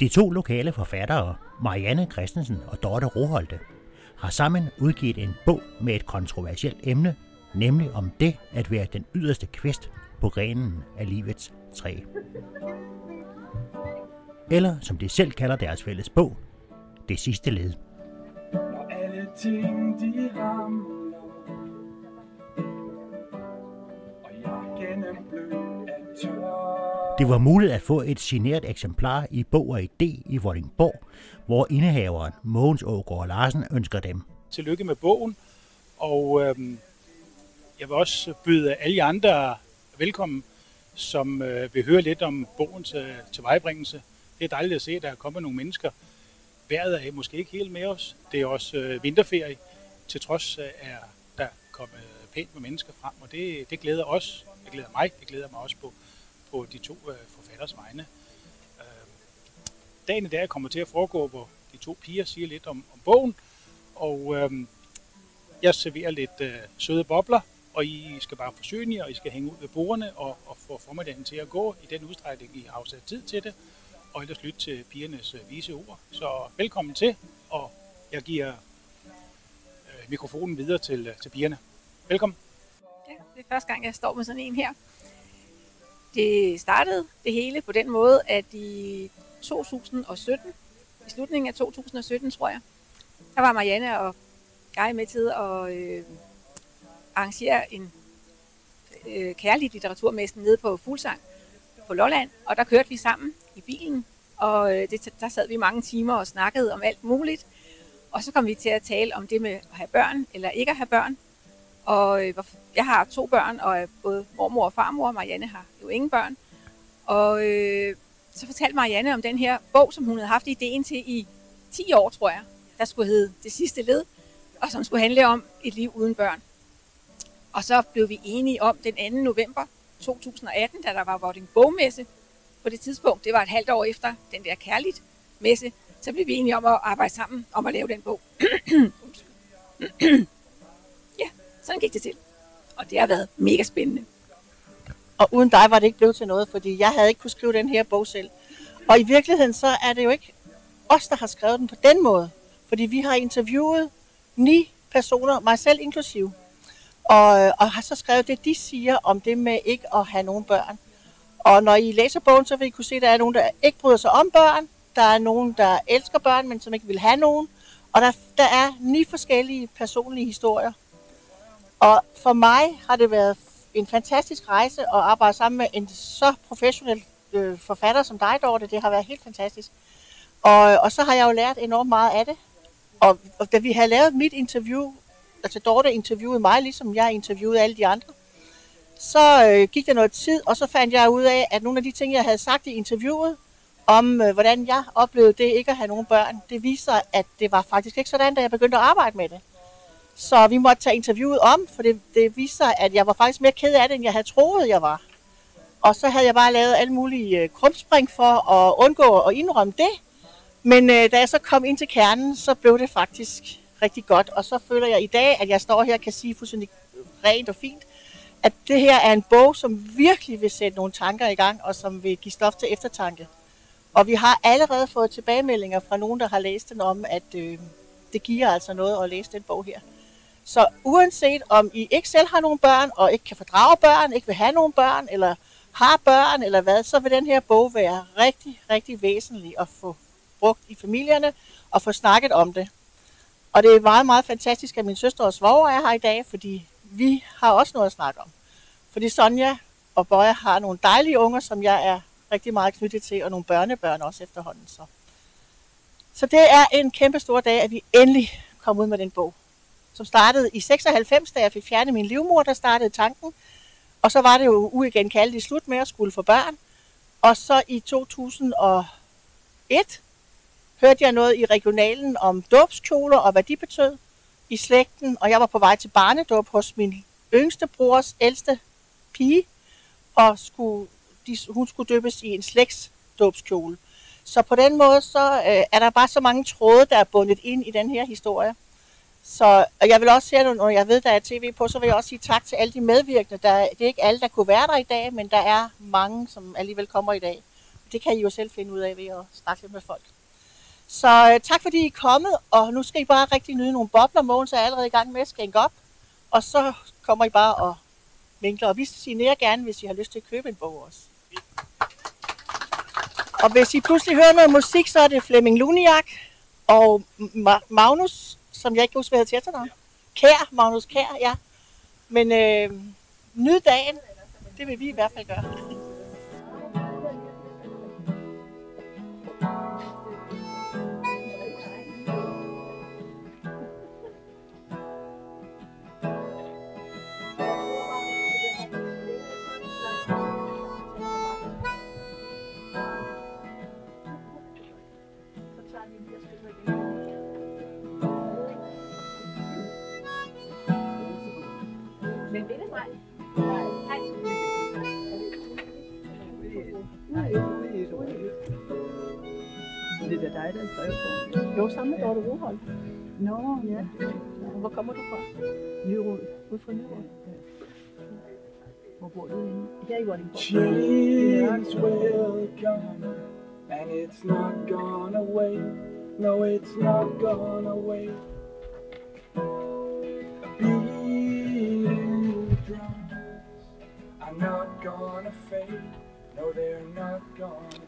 De to lokale forfattere, Marianne Christensen og Dorte Roholte, har sammen udgivet en bog med et kontroversielt emne, nemlig om det at være den yderste kvist på grenen af livets træ. Eller som de selv kalder deres fælles bog, det sidste led. Når alle ting de ramler Og jeg gennemblød det var muligt at få et signeret eksemplar i Bog og ID i Vordingborg, hvor indehaveren Mogens Ågaard Larsen ønsker dem. Tillykke med bogen, og øhm, jeg vil også byde alle jer andre velkommen, som øh, vil høre lidt om bogens øh, tilvejebringelse. Det er dejligt at se, at der er kommet nogle mennesker. Vejret er måske ikke helt med os. Det er også øh, vinterferie. Til trods øh, er der kommet øh, pænt med mennesker frem, og det, det glæder os. Det glæder mig. Det glæder mig også på, på de to øh, forfatters vegne. Øh, dagen i dag kommer til at foregå, hvor de to piger siger lidt om, om bogen, og øh, jeg serverer lidt øh, søde bobler, og I skal bare forsyne jer, og I skal hænge ud ved bordene og, og få formiddagen til at gå i den udstrækning, I har afsat tid til det, og ellers lytte til pigernes øh, vise ord. Så velkommen til, og jeg giver øh, mikrofonen videre til, øh, til pigerne. Velkommen. Ja, det er første gang, jeg står med sådan en her. Det startede det hele på den måde, at i 2017, i slutningen af 2017, tror jeg, der var Marianne og jeg med til at øh, arrangere en øh, kærlig litteraturmessen nede på Fuglsang på Lolland, og der kørte vi sammen i bilen, og øh, det, der sad vi mange timer og snakkede om alt muligt. Og så kom vi til at tale om det med at have børn eller ikke at have børn. Og øh, jeg har to børn, og er både mormor og farmor. Marianne har jo ingen børn. Og øh, så fortalte Marianne om den her bog, som hun havde haft ideen til i 10 år, tror jeg. Der skulle hedde Det sidste led, og som skulle handle om et liv uden børn. Og så blev vi enige om den 2. november 2018, da der var Vording Bogmesse på det tidspunkt. Det var et halvt år efter den der kærligt messe. Så blev vi enige om at arbejde sammen om at lave den bog. ja, sådan gik det til. Og det har været mega spændende. Og uden dig var det ikke blevet til noget, fordi jeg havde ikke kunne skrive den her bog selv. Og i virkeligheden så er det jo ikke os, der har skrevet den på den måde. Fordi vi har interviewet ni personer, mig selv inklusiv. Og, og har så skrevet det, de siger om det med ikke at have nogen børn. Og når I læser bogen, så vil I kunne se, at der er nogen, der ikke bryder sig om børn. Der er nogen, der elsker børn, men som ikke vil have nogen. Og der, der er ni forskellige personlige historier. Og for mig har det været en fantastisk rejse at arbejde sammen med en så professionel øh, forfatter som dig, Dorte. Det har været helt fantastisk. Og, og så har jeg jo lært enormt meget af det. Og, og da vi havde lavet mit interview, altså Dorte interviewede mig, ligesom jeg interviewede alle de andre, så øh, gik der noget tid, og så fandt jeg ud af, at nogle af de ting, jeg havde sagt i interviewet, om øh, hvordan jeg oplevede det ikke at have nogen børn, det viser, at det var faktisk ikke sådan, da jeg begyndte at arbejde med det. Så vi måtte tage interviewet om, for det, det viser, at jeg var faktisk mere ked af det, end jeg havde troet, jeg var. Og så havde jeg bare lavet alle mulige øh, krumspring for at undgå at indrømme det. Men øh, da jeg så kom ind til kernen, så blev det faktisk rigtig godt. Og så føler jeg i dag, at jeg står her og kan sige fuldstændig rent og fint, at det her er en bog, som virkelig vil sætte nogle tanker i gang, og som vil give stof til eftertanke. Og vi har allerede fået tilbagemeldinger fra nogen, der har læst den om, at øh, det giver altså noget at læse den bog her. Så uanset om I ikke selv har nogen børn, og ikke kan fordrage børn, ikke vil have nogen børn, eller har børn, eller hvad, så vil den her bog være rigtig, rigtig væsentlig at få brugt i familierne, og få snakket om det. Og det er meget, meget fantastisk, at min søster og svoger er her i dag, fordi vi har også noget at snakke om. Fordi Sonja og Bøje har nogle dejlige unger, som jeg er rigtig meget knyttet til, og nogle børnebørn også efterhånden. Så, så det er en kæmpe stor dag, at vi endelig kom ud med den bog, som startede i 96, da jeg fik fjernet min livmor, der startede tanken. Og så var det jo uigenkaldt i slut med at skulle få børn. Og så i 2001 hørte jeg noget i regionalen om dåbskjoler og hvad de betød i slægten. Og jeg var på vej til barnedåb hos min yngste brors ældste pige, og skulle, de, hun skulle døbes i en slægtsdåbskjole. Så på den måde, så øh, er der bare så mange tråde, der er bundet ind i den her historie. Så og jeg vil også sige, når jeg ved, der er tv på, så vil jeg også sige tak til alle de medvirkende. Der, det er ikke alle, der kunne være der i dag, men der er mange, som alligevel kommer i dag. Det kan I jo selv finde ud af ved at snakke lidt med folk. Så øh, tak fordi I er kommet, og nu skal I bare rigtig nyde nogle bobler. Mogens er allerede i gang med at skænke op, og så kommer I bare og vinkler. Og vi signerer gerne, hvis I har lyst til at købe en bog også. Og hvis I pludselig hører noget musik, så er det Flemming Luniak og Magnus, som jeg ikke kan huske, hvad hedder til efternavn. Kær, Magnus Kær, ja. Men øh, nyd dagen, det vil vi i hvert fald gøre. På. Jo, sammen med Dorte Rohold. Nå, ja. Hvor kommer du fra? Nyrod. Ud fra Nyråd. Hvor bor du henne? Her i Vordingborg. Change will come, and it's not gonna wait. No, it's not gonna wait. Beating drums are not gonna fade. No, they're not gonna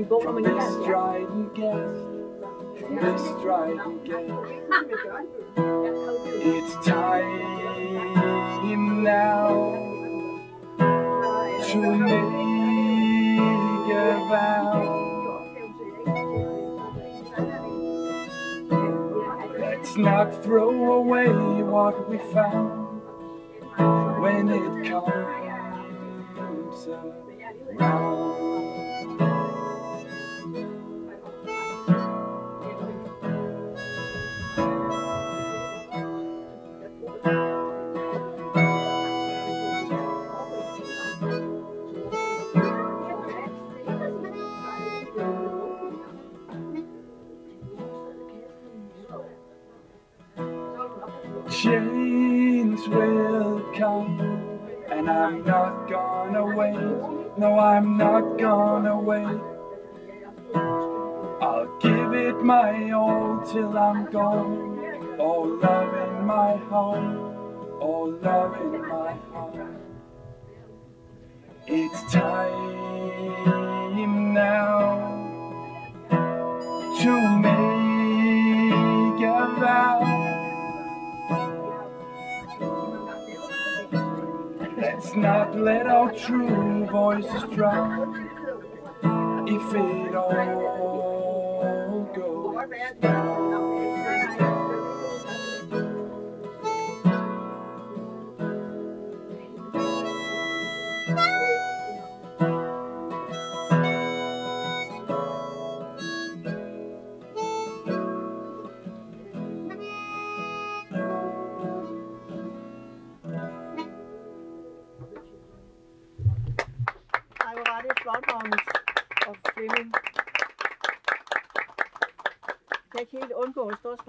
you vote from this again. Stride you guess, this stride you get. It's time now to make a vow. Let's not throw away what we found when it comes around. Chains will come, and I'm not gonna wait. No, I'm not gonna wait. I'll give it my all till I'm gone. Oh, love in my heart, Oh, love in my heart. It's time now to make Let's not let our true voices drown. If it all goes down.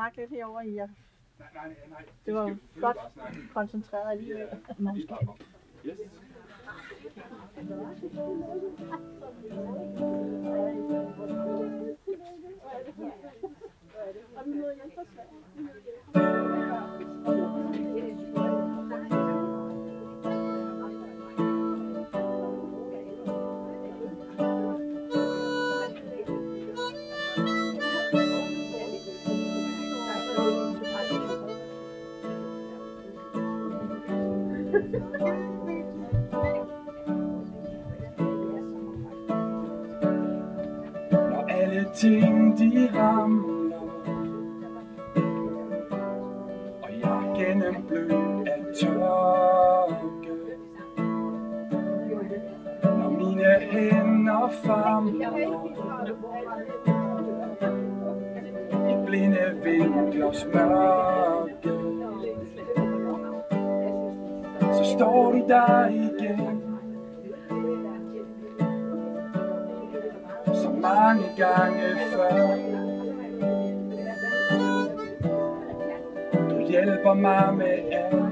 snakke lidt herover i jer? Nej, nej, nej. Det var godt koncentreret alligevel. Ja, vi snakker. Yes. Og vi møder igen fra Sverige. Når alle ting de ramler Og jeg gennem blød af tørke Når mine hænder famler I blinde vinklers mørke så står de der igen. Så mange gange før. Du hjælper mig med alt.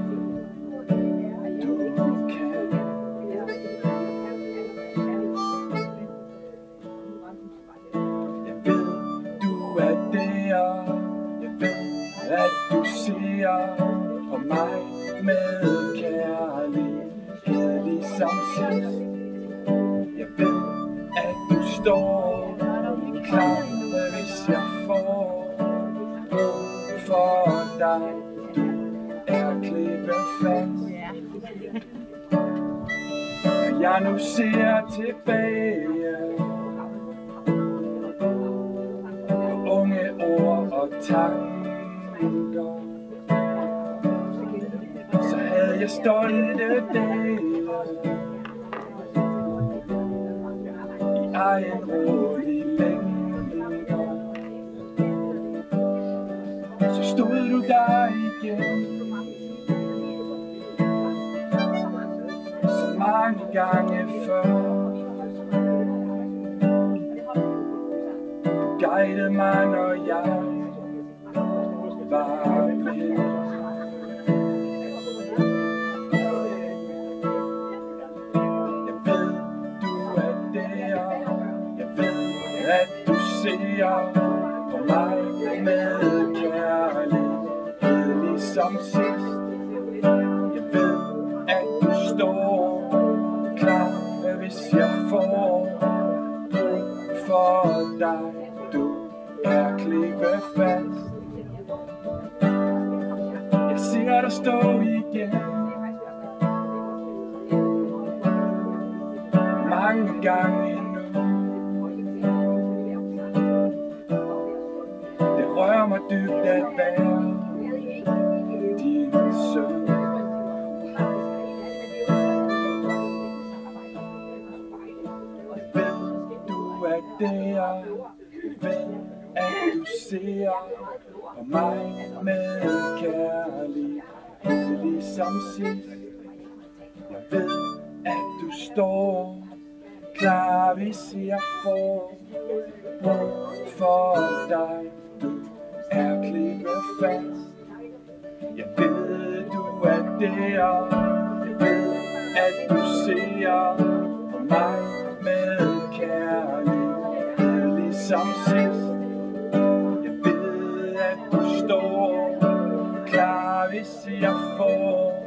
Når jeg nu ser tilbage. På unge ord og tanker, så havde jeg stolte dage. I egen rolig længder. Så stod du der igen, mange gange før. Guide mig, når jeg var blind. Jeg ved, du er der. Jeg ved, at du ser på mig med kærlighed ligesom sidst. Jeg ved, at du står hvis jeg får brug for dig. Du er klippefast. Jeg ser dig stå igen. mange gange endnu. Det rører mig dybt at være med kærlighed ligesom sidst. Jeg ved, at du står klar, hvis jeg får brug for dig. Du er klippet fast. Jeg ved, du er der. Jeg ved, at du ser på mig med kærlighed ligesom sidst. Står klar, hvis jeg får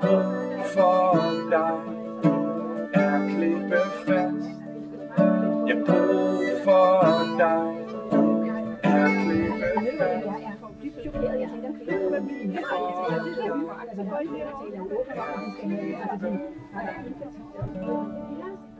brug for dig. Du er klippefast. Jeg brug for dig. Du er klippefast. Ja.